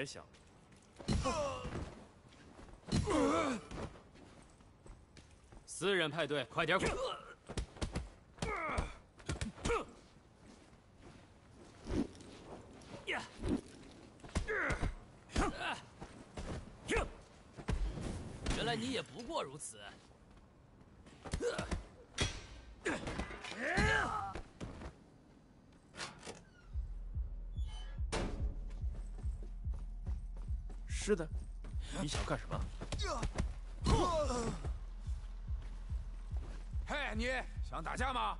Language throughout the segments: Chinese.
别想。私人派对，快点滚！是的，你想干什么？嘿，你想打架吗？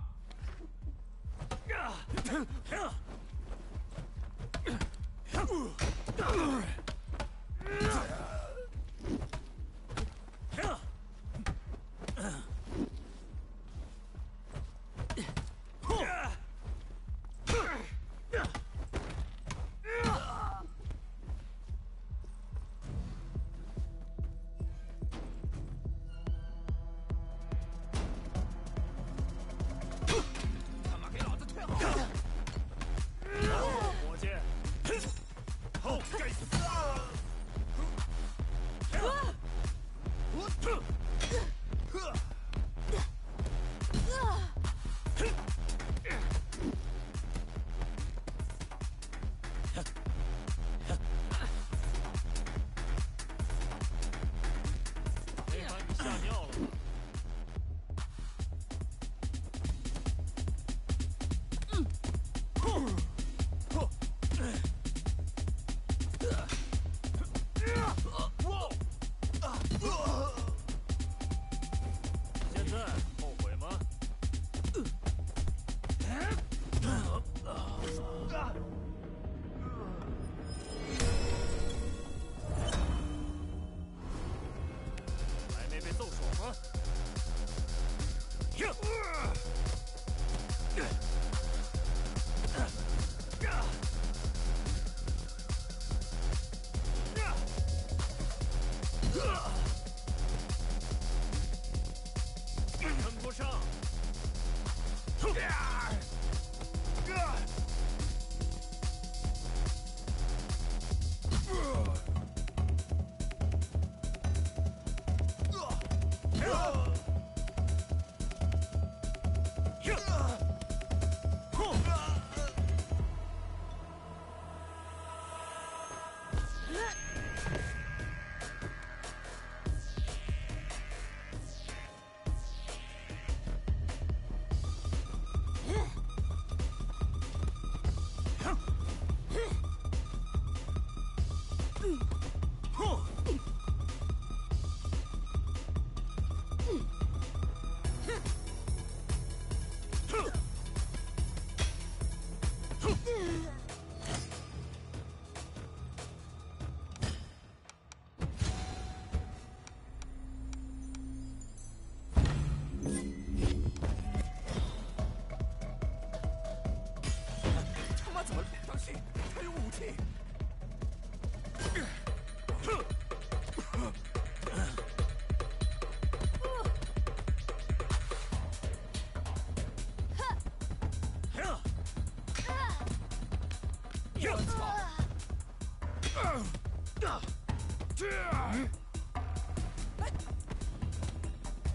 现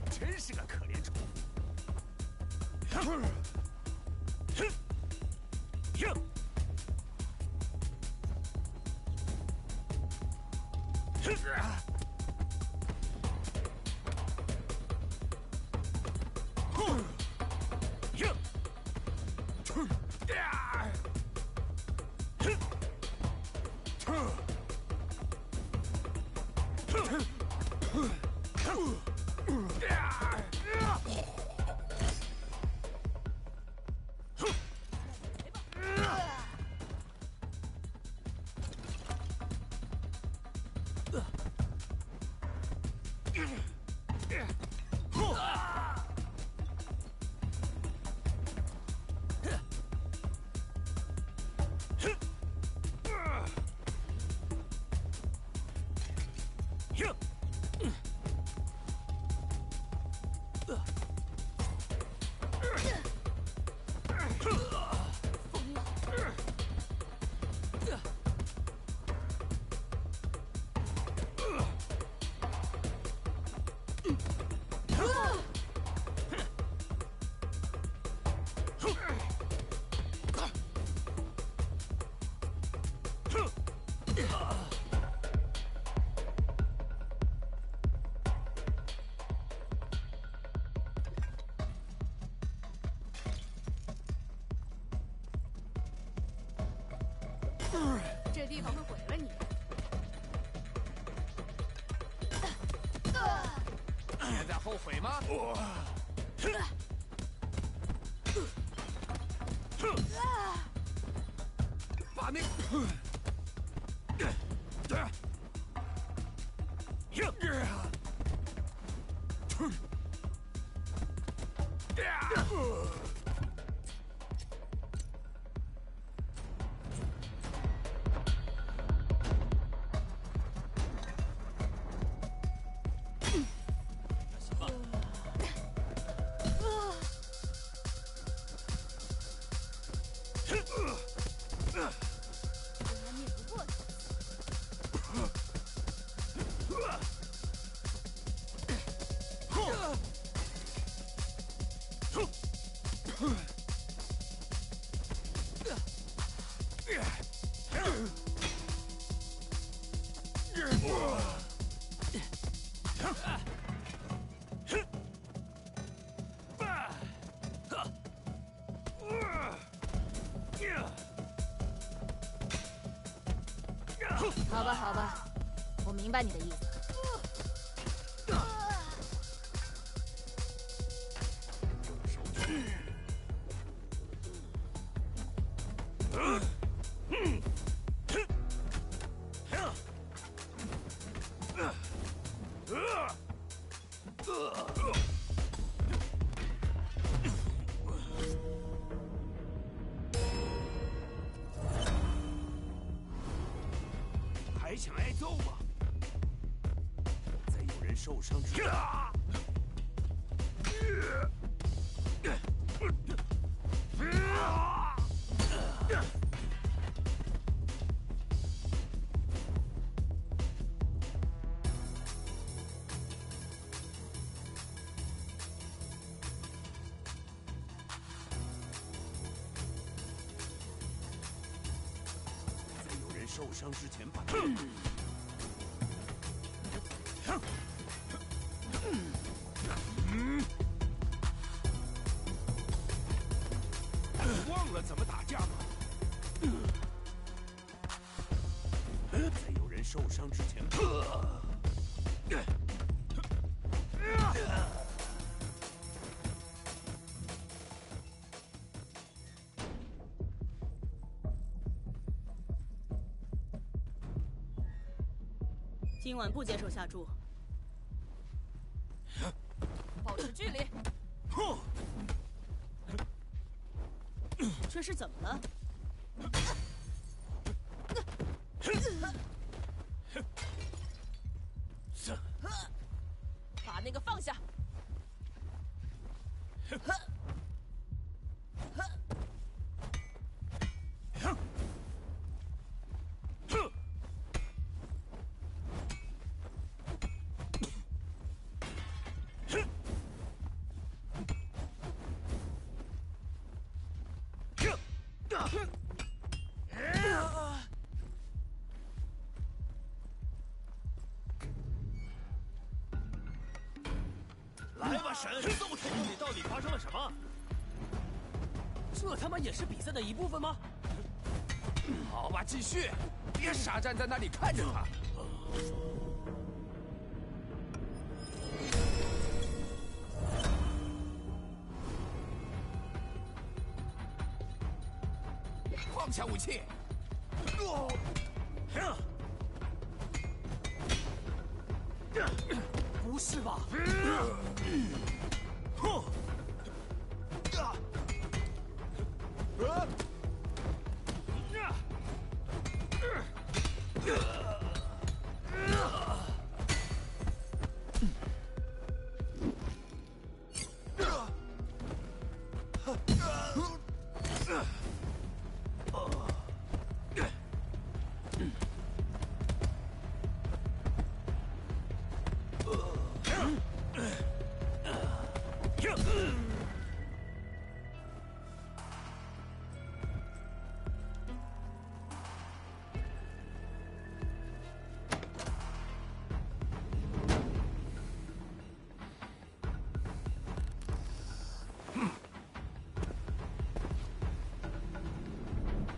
真是个可怜虫！地方会毁了你。现在后悔吗？把那。行白你的意思。受伤之前，在有人受伤之前把今晚不接受下注。保持距离。这是怎么了？把那个放下。来吧，神！这么肯定，到底发生了什么？这他妈也是比赛的一部分吗？好吧，继续，别傻站在那里看着他。放下武器。不是吧？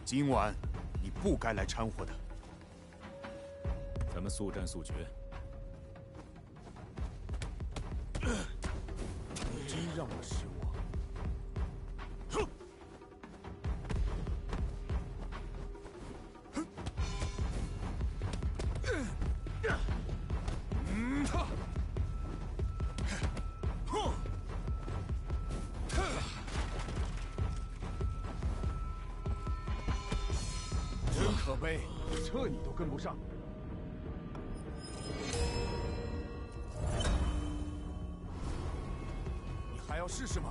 今晚你不该来掺和的。咱们速战速决。喂，这你都跟不上。你还要试试吗？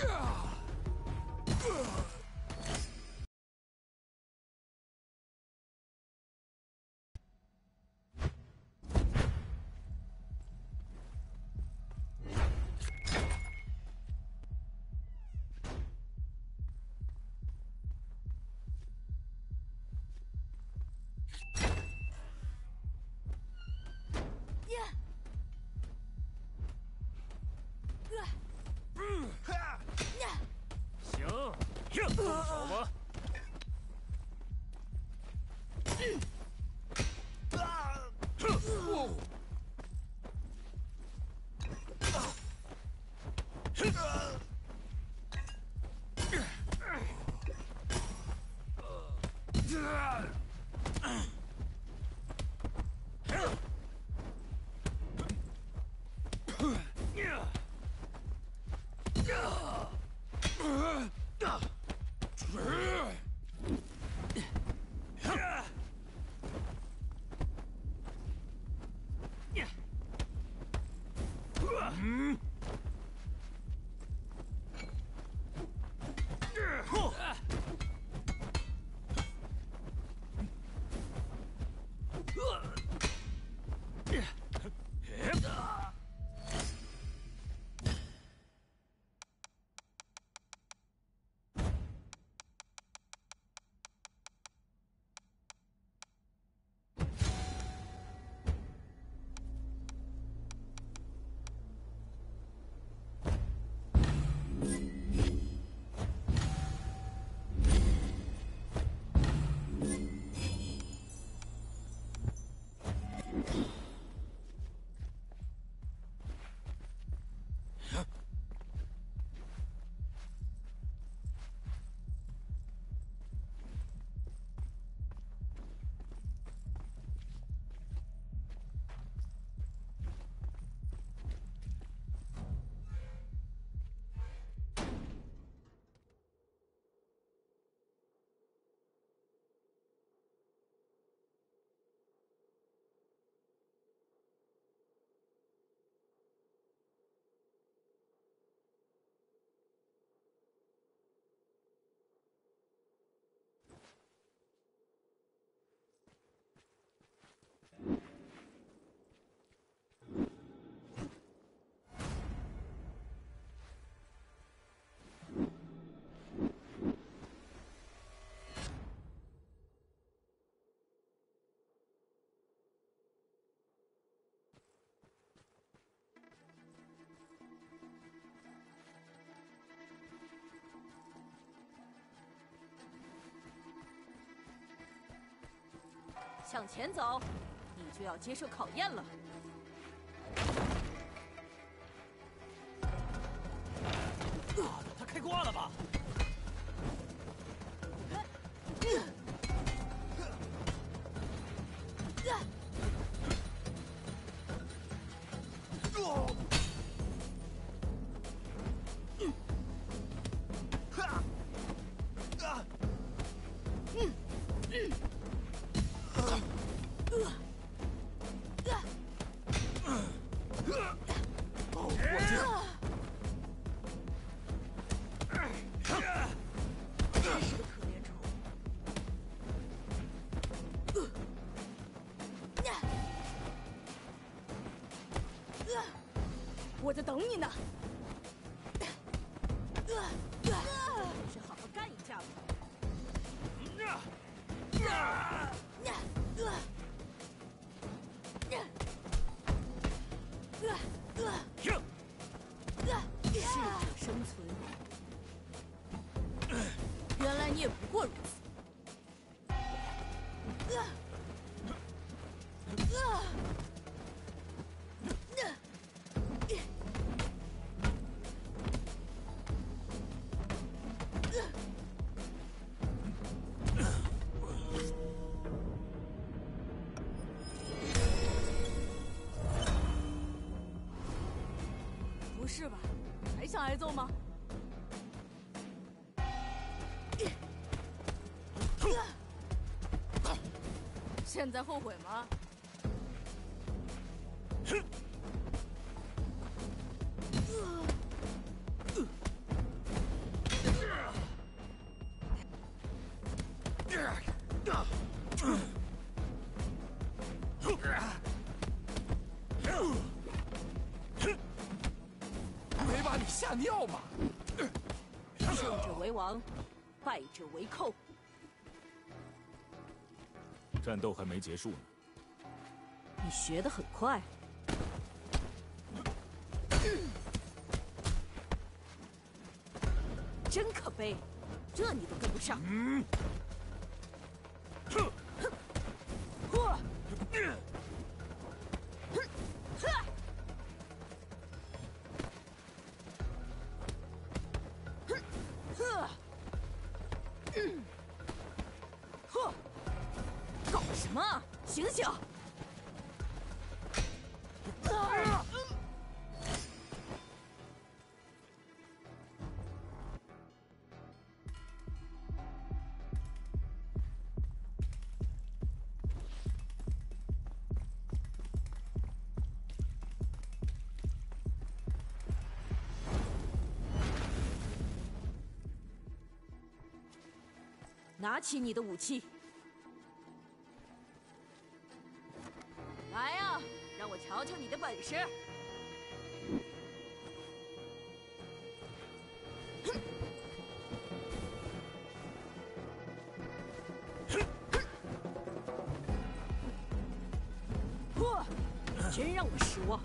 Gah! 向前走，你就要接受考验了。他开挂了吧？我在等你呢。是吧？还想挨揍吗？现在后悔吗？吓尿吧？胜者为王，败者为寇。战斗还没结束呢。你学得很快。真可悲，这你都跟不上。搞什么？醒醒！拿起你的武器，瞧你的本事！呵，真让我失望。